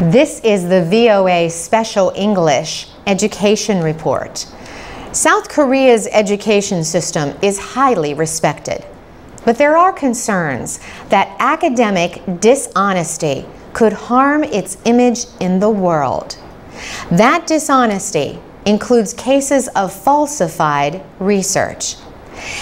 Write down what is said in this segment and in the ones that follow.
This is the VOA Special English Education Report. South Korea's education system is highly respected, but there are concerns that academic dishonesty could harm its image in the world. That dishonesty includes cases of falsified research.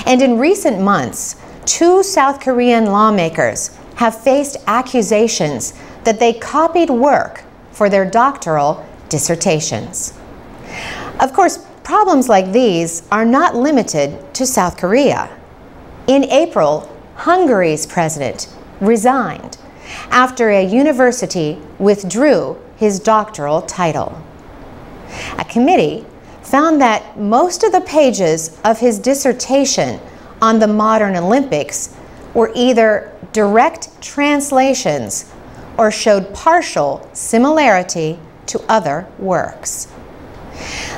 And in recent months, two South Korean lawmakers have faced accusations that they copied work for their doctoral dissertations. Of course, problems like these are not limited to South Korea. In April, Hungary's president resigned after a university withdrew his doctoral title. A committee found that most of the pages of his dissertation on the modern Olympics were either direct translations or showed partial similarity to other works.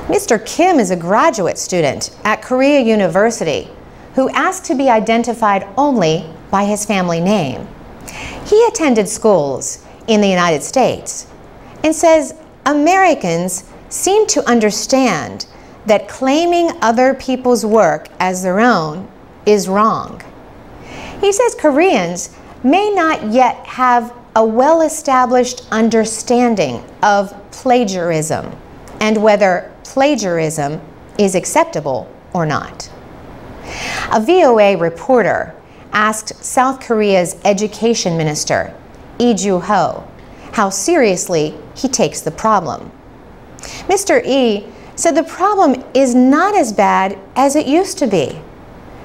Mr. Kim is a graduate student at Korea University who asked to be identified only by his family name. He attended schools in the United States and says Americans seem to understand that claiming other people's work as their own is wrong. He says Koreans may not yet have a well established understanding of plagiarism and whether plagiarism is acceptable or not. A VOA reporter asked South Korea's education minister, Lee Ju-ho, how seriously he takes the problem. Mr. E said the problem is not as bad as it used to be.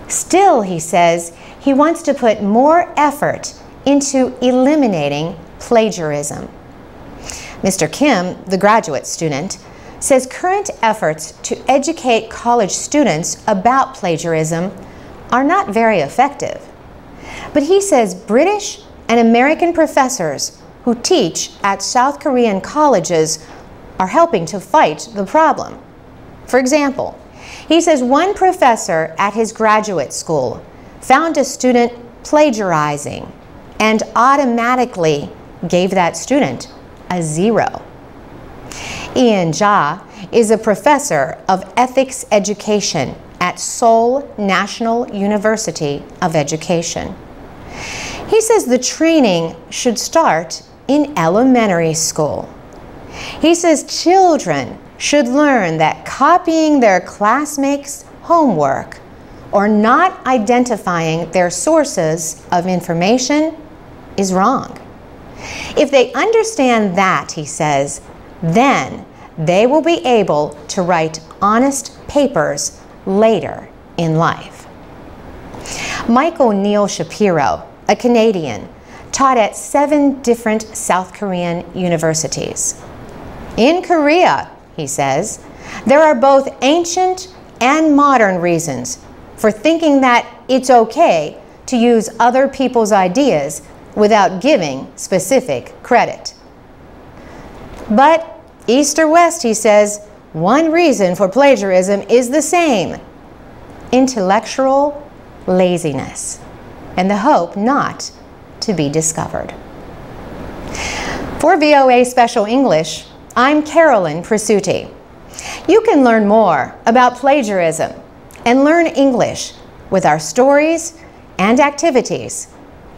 Still, he says, he wants to put more effort into eliminating plagiarism. Mr. Kim, the graduate student, says current efforts to educate college students about plagiarism are not very effective. But he says British and American professors who teach at South Korean colleges are helping to fight the problem. For example, he says one professor at his graduate school found a student plagiarizing and automatically gave that student a zero. Ian Jha is a professor of ethics education at Seoul National University of Education. He says the training should start in elementary school. He says children should learn that copying their classmates' homework or not identifying their sources of information is wrong. If they understand that, he says, then they will be able to write honest papers later in life. Michael Neil Shapiro, a Canadian, taught at seven different South Korean universities. In Korea, he says, there are both ancient and modern reasons for thinking that it's okay to use other people's ideas without giving specific credit. But East or West, he says, one reason for plagiarism is the same intellectual laziness and the hope not to be discovered. For VOA Special English, I'm Carolyn Presutti. You can learn more about plagiarism and learn English with our stories and activities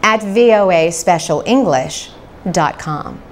at voaspecialenglish.com.